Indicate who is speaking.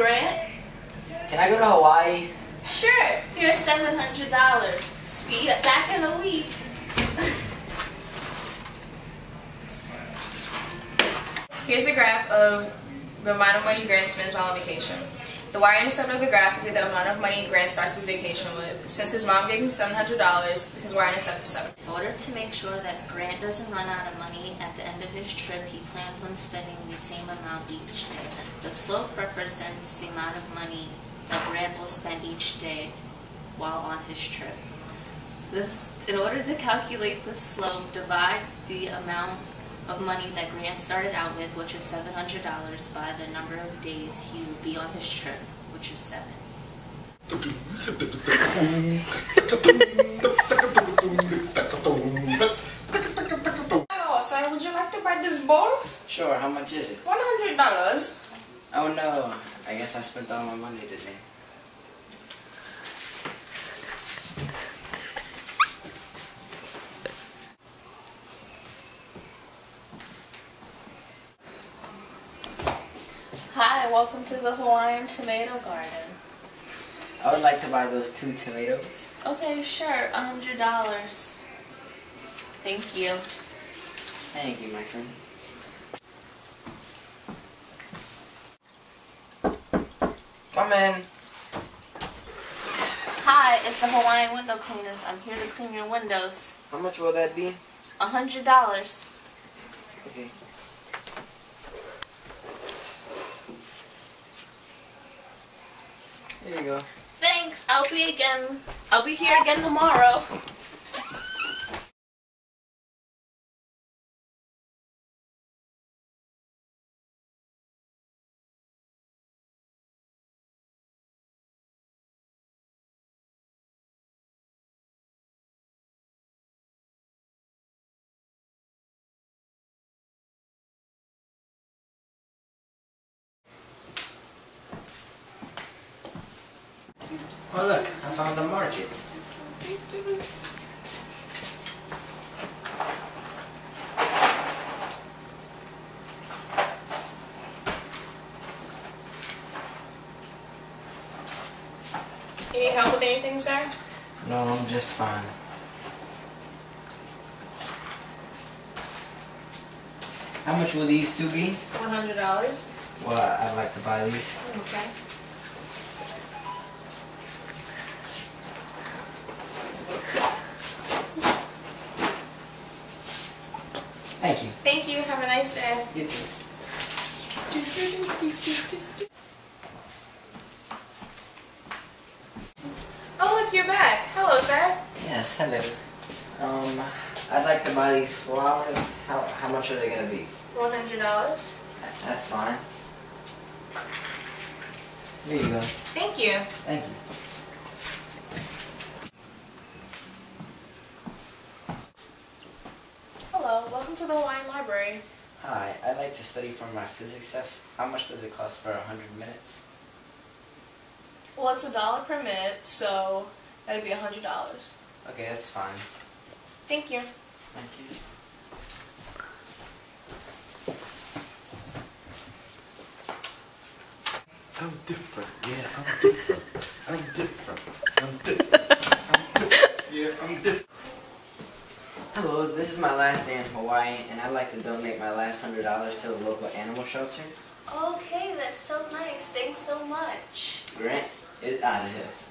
Speaker 1: Yes, Grant?
Speaker 2: Can I go to Hawaii?
Speaker 1: Sure, here's $700. See you back in a week.
Speaker 3: Here's a graph of the amount of money Grant spends while on vacation. The y-intercept of the graph will be the amount of money Grant starts his vacation with. Since his mom gave him $700, his y-intercept is 7.
Speaker 1: In order to make sure that Grant doesn't run out of money at the end of his trip, he plans on spending the same amount each day. The slope represents the amount of money that Grant will spend each day while on his trip. This, in order to calculate the slope, divide the amount of money that Grant started out with, which is $700, by the number of days he will be on his trip, which is 7.
Speaker 3: Oh, sir, would you like to buy this bowl?
Speaker 2: Sure, how much is it?
Speaker 3: $100.
Speaker 2: Oh no, I guess I spent all my money today.
Speaker 1: Hi, welcome to the Hawaiian Tomato Garden.
Speaker 2: I would like to buy those two tomatoes.
Speaker 1: Okay, sure, $100. Thank you.
Speaker 2: Thank you, my friend. Come in.
Speaker 1: Hi, it's the Hawaiian Window Cleaners. I'm here to clean your windows.
Speaker 2: How much will that be?
Speaker 1: A $100.
Speaker 2: Okay. Here you go.
Speaker 1: Thanks. I'll be again. I'll be here again tomorrow.
Speaker 2: Oh look, I found a margin.
Speaker 3: You need help with anything, sir?
Speaker 2: No, I'm just fine. How much will these two be?
Speaker 3: $100.
Speaker 2: Well, I'd like to buy these.
Speaker 3: Okay.
Speaker 2: Thank you.
Speaker 3: Thank you. Have a nice day.
Speaker 2: You too.
Speaker 3: Oh, look, you're back. Hello, sir.
Speaker 2: Yes, hello. Um, I'd like to buy these flowers. How how much are they gonna be?
Speaker 3: $100.
Speaker 2: That's fine. Here you go.
Speaker 3: Thank you.
Speaker 2: Thank you.
Speaker 3: Hello, welcome to the Hawaiian Library.
Speaker 2: Hi, I'd like to study for my physics test. How much does it cost for 100 minutes?
Speaker 3: Well, it's a dollar per minute, so that'd be $100.
Speaker 2: Okay, that's fine.
Speaker 3: Thank you.
Speaker 2: Thank you.
Speaker 4: I'm different, yeah, I'm different. I'm different. I'm different. I'm different. Yeah, I'm different.
Speaker 2: Hello, this is my last day in Hawaii, and I'd like to donate my last hundred dollars to the local animal shelter.
Speaker 1: Okay, that's so nice. Thanks so much.
Speaker 2: Grant is out of here.